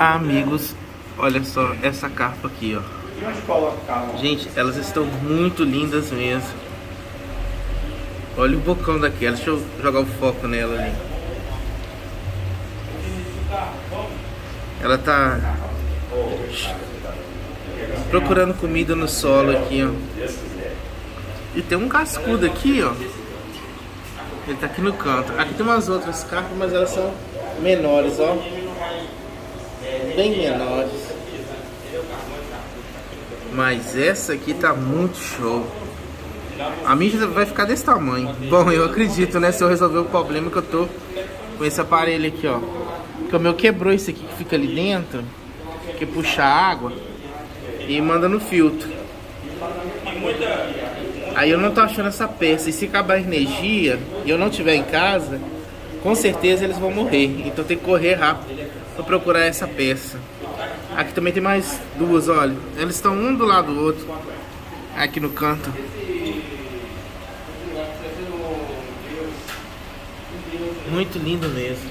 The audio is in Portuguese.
Amigos, olha só essa carpa aqui, ó. Gente, elas estão muito lindas mesmo. Olha o bocão daquela. Deixa eu jogar o foco nela ali. Ela tá procurando comida no solo aqui, ó. E tem um cascudo aqui, ó. Ele tá aqui no canto. Aqui tem umas outras carpas, mas elas são menores, ó. Bem menores. Mas essa aqui tá muito show. A minha vai ficar desse tamanho. Bom, eu acredito, né? Se eu resolver o problema que eu tô com esse aparelho aqui, ó. Que o meu quebrou isso aqui que fica ali dentro. Que puxa água e manda no filtro. Aí eu não tô achando essa peça. E se acabar a energia e eu não tiver em casa, com certeza eles vão morrer. Então tem que correr rápido para procurar essa peça. Aqui também tem mais duas, olha. Eles estão um do lado do outro. Aqui no canto. Muito lindo mesmo.